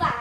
Bye.